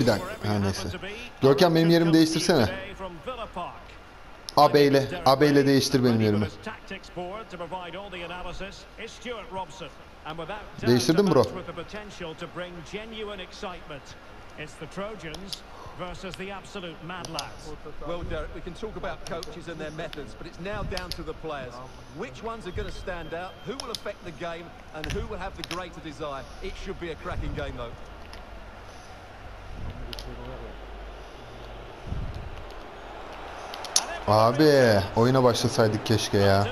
Bir dakika, her neyse. Görkem benim yerimi değiştirsene. Abe ile, Abe ile değiştir benim yerimi. Değiştirdin bro. It's the Trojans versus the absolute mad lads. Well, Derek, we can talk about coaches and their methods, but it's now down to the players. Which ones are going to stand out, who will affect the game, and who will have the greater desire? It should be a cracking game, though. Abi oyuna başlasaydık keşke ya.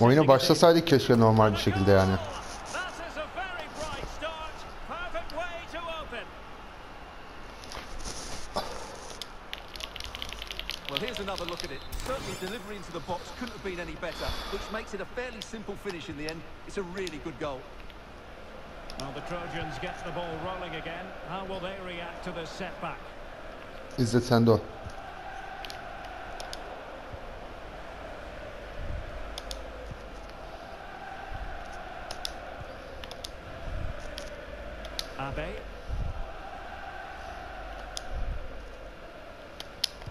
Oyuna başlasaydık keşke normal bir şekilde yani. Well, here's another look at it. Certainly delivery into the box couldn't have been any better, which makes it a fairly simple finish in the end. It's a really good goal. Well, the Trojans get the ball rolling again. How will they react to this setback? İzzet sen de o. Abe.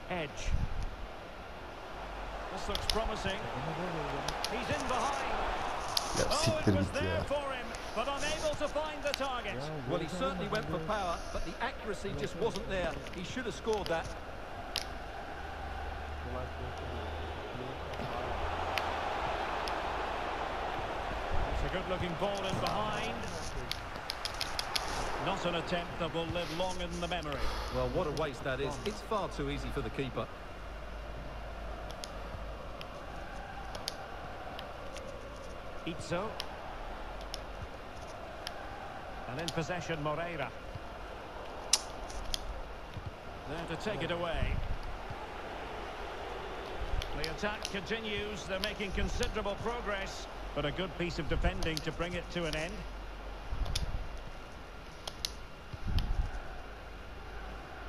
Edge. This looks promising. He's in behind. Ya Oh, siktir it was git there ya. But unable to find the target. Well, he certainly went for power, but the accuracy just wasn't there. He should have scored that. It's a good-looking ball in behind. Not an attempt that will live long in the memory. Well, what a waste that is. It's far too easy for the keeper. Itzo. And in possession, Moreira. There to take it away. The attack continues. They're making considerable progress, but a good piece of defending to bring it to an end.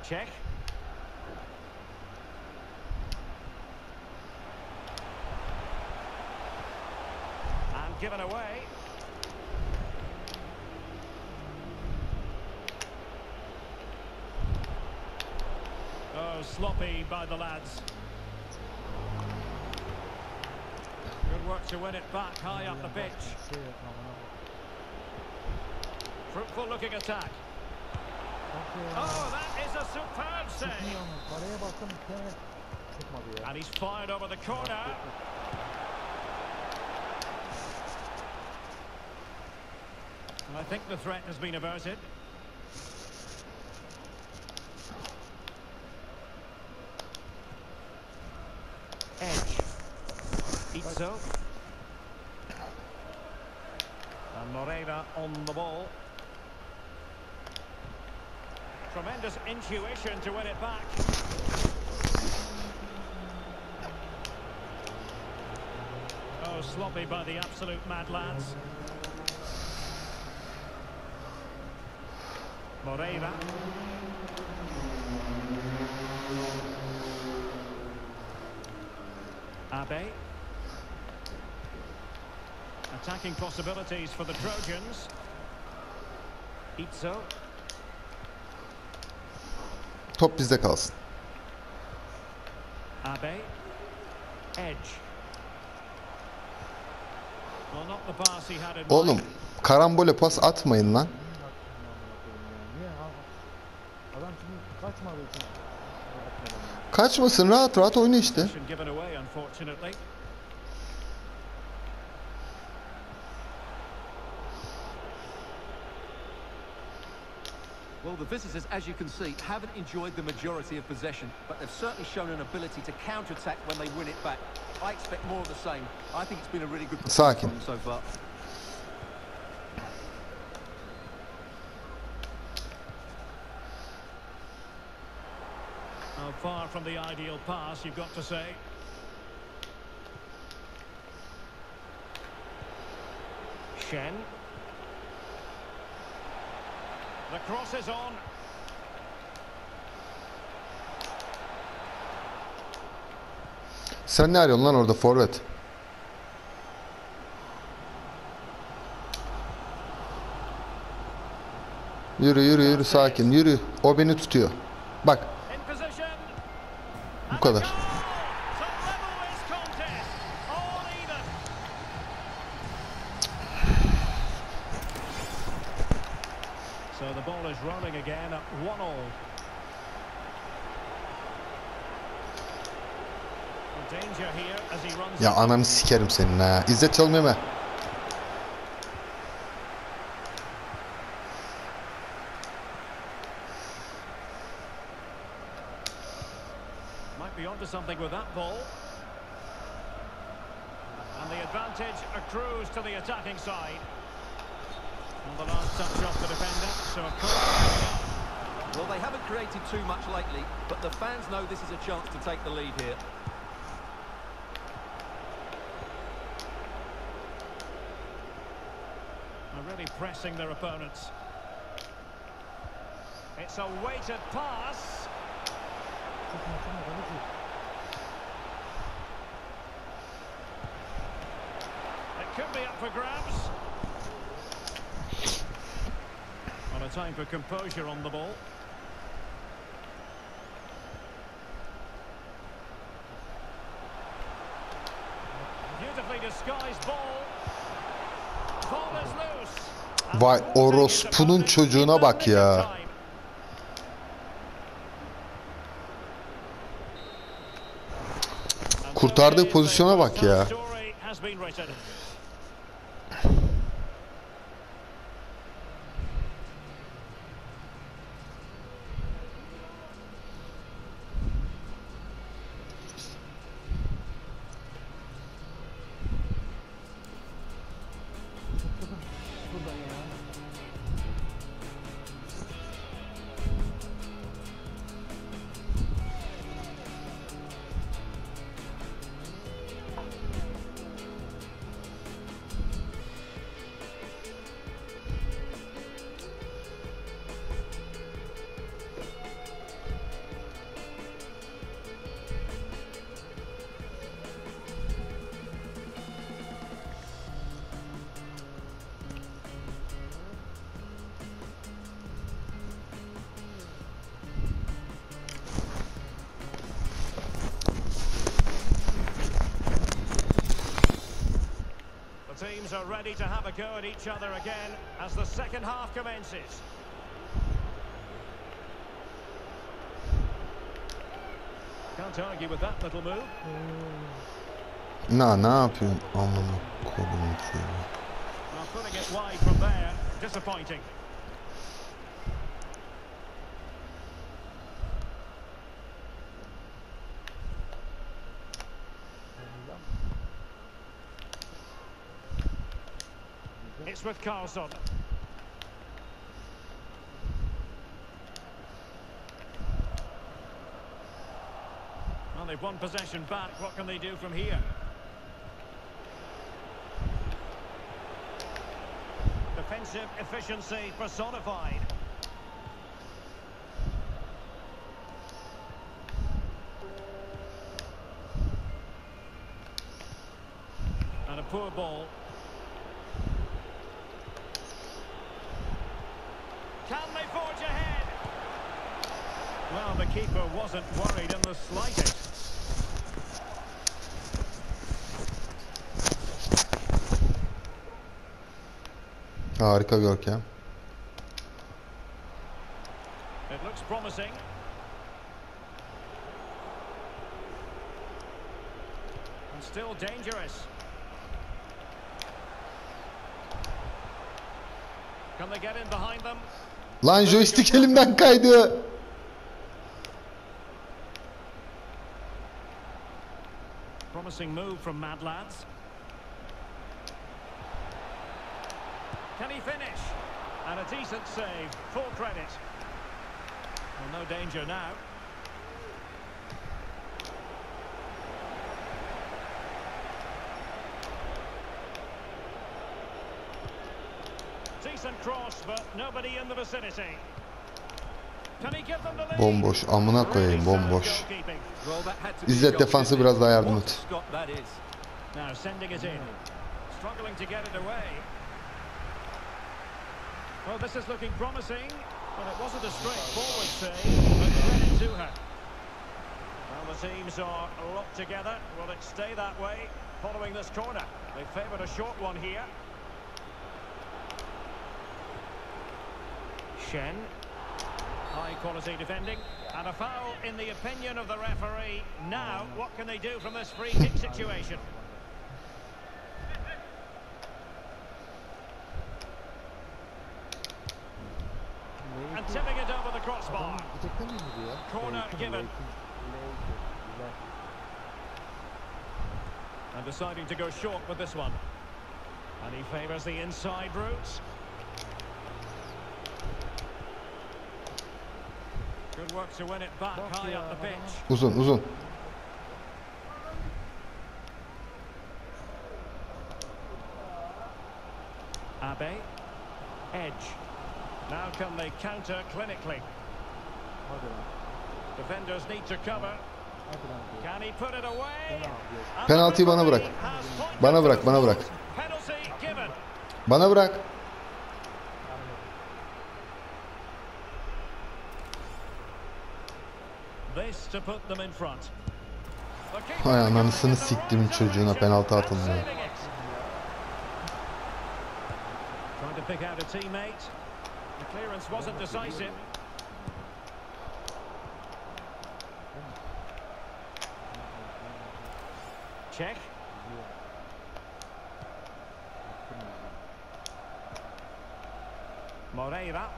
Check. And given away. Sloppy by the lads. Good work to win it back high up the pitch. Fruitful looking attack. Oh, that is a superb save. And he's fired over the corner. I think the threat has been averted. Edge. Itzo. And Moreira on the ball. Tremendous intuition to win it back. Oh, sloppy by the absolute mad lads. Moreira. Abe. attacking possibilities for the Trojans. Itzo. Top bizde kalsın. Abe. Edge. Oğlum karambole pas atmayın lan. Kaçmasın rahat rahat oyna işte. The visitors, as you can see, haven't enjoyed the majority of possession, but they've certainly shown an ability to counter-attack when they win it back. I expect more of the same. I think it's been a really good performance from them so far. Oh, far from the ideal pass, you've got to say. Shen. The cross is on. Sen ne arıyorsun lan orada forvet? Yürü yürü yürü sakin yürü. O beni tutuyor. Bak. Bu kadar. So the ball is rolling again at one all. Danger here as he runs. Ya ananı sikerim senin ha. İzzet Çalmeme. Might be onto something with that ball. And the advantage accrues to the attacking side. And the last touch off the defender, so. Well, they haven't created too much lately, but the fans know this is a chance to take the lead here. They're really pressing their opponents. It's a weighted pass. Çıkma çıkma kaleci. It could be up for grabs. Well, a time for composure on the ball. Beautifully disguised ball. Ball is loose. And Vay forcing his orospunun opponent çocuğuna in the bak nick of ya. time. And Kurtardığı so it is, pozisyona the bak first ya. Teams are ready to have a go at each other again as the second half commences. Can't argue with that little move. Ne yapıyorsun? Amına kodum putting it wide from there, disappointing. It's with Carlson. Well, they've won possession back. What can they do from here? Defensive efficiency personified. And a poor ball. Can they forge ahead? Well, the keeper wasn't worried in the slightest. Harika Görkem. It looks promising. And still dangerous. Can they get in behind them? Lan joystick elimden kaydı. Promising move from Mad Lads. Can he finish? And a decent save. Full credit. Well, no danger now. Decent cross, but nobody in the vicinity. Can he give them the lead? Bomboş. Amına koyayım bomboş. Goalkeeping. Well, that had to be İzzet a goal, defansa didn't it? biraz daha yardım et. that is. Now sending it in. Struggling to get it away. Well, this is looking promising, but it wasn't a straightforward save, but credit to her. Well, the teams are locked together. Will it stay that way following this corner? They favoured a short one here. Shen. High quality defending. And a foul in the opinion of the referee. Now, what can they do from this free kick situation? And tipping it over the crossbar. Corner given. And deciding to go short with this one. And he favours the inside route. Uzun uzun. Abe. Edge. Now can they counter clinically? Defenders need to cover. Can he put it away? Penaltıyı bana bırak. Bana bırak, bana bırak. Bana bırak. This to put them in front. Hay anasını siktimin çocuğuna penaltı atılmıyor. Trying to pick out a teammate. The clearance wasn't decisive. Check. Moreira.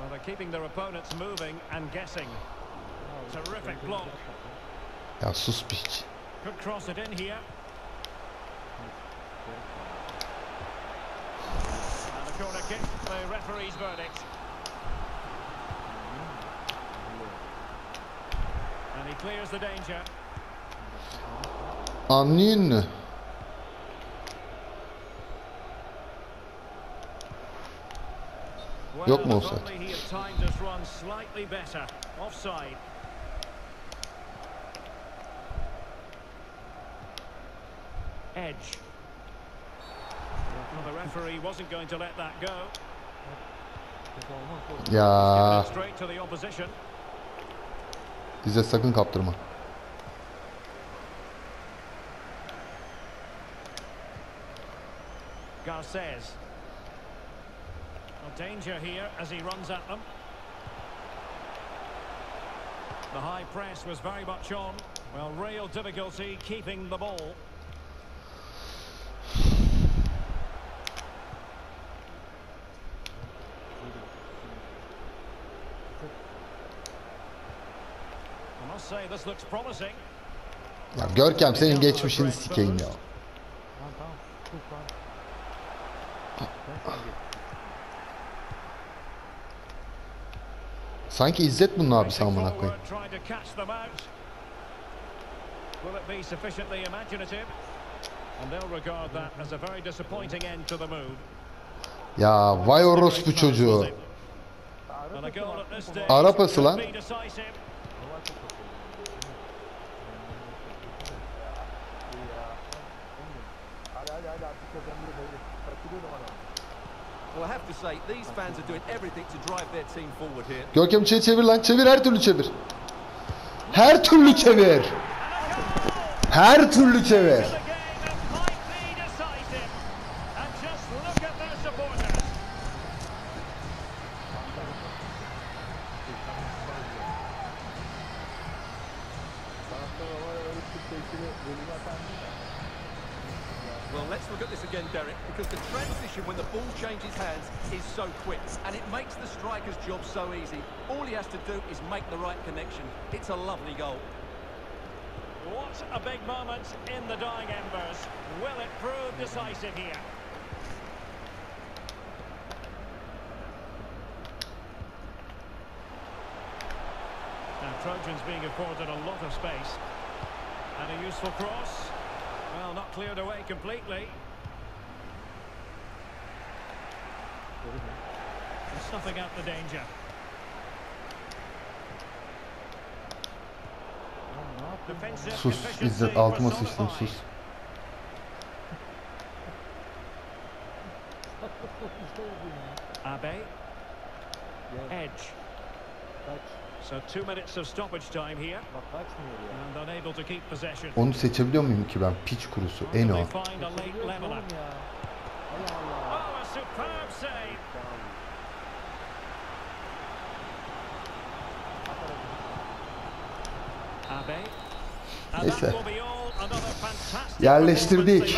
Well, they're keeping their opponents moving and guessing. Terrific block. Ah, ya sus piç. Could cross it in here. And a corner kick, the referee's verdict. And he clears the danger. Mı? Yok mu offside? Edge. Well, the referee wasn't going to let that go. Kötü olmaz oğlum. Given Ya straight to the opposition. bize sakın kaptırma. Garces. A danger here as he runs at them. The high press was very much on. Well, real difficulty keeping the ball. Ya Görkem senin geçmişini sikeyim ya. Lan. Sanki İzzet bunun abisi amına koyayım. Will it be sufficiently imaginative? And they'll regard that as a very disappointing end to the move. Ya vay orospu çocuğu. And a Görkem içeri çevir lan. Çevir her türlü çevir. Her türlü çevir. Her türlü çevir. Let's look at this again, Derek, because the transition when the ball changes hands is so quick, and it makes the striker's job so easy. All he has to do is make the right connection. It's a lovely goal. What a big moment in the dying embers. Will it prove decisive here? Now Trojans being afforded a lot of space. And a useful cross. Well, not cleared away completely. And snuffing out the danger. Lan ne yapıyorsun? Defensive Sus efficiency İzzet altıma sıçtım personified. sus. İşte bu. Abe, Edge. So two minutes of stoppage time here. And unable to keep possession. Onu seçebiliyor muyum ki ben? Piç kurusu. En o. Oh, Neyse. Yerleştirdik.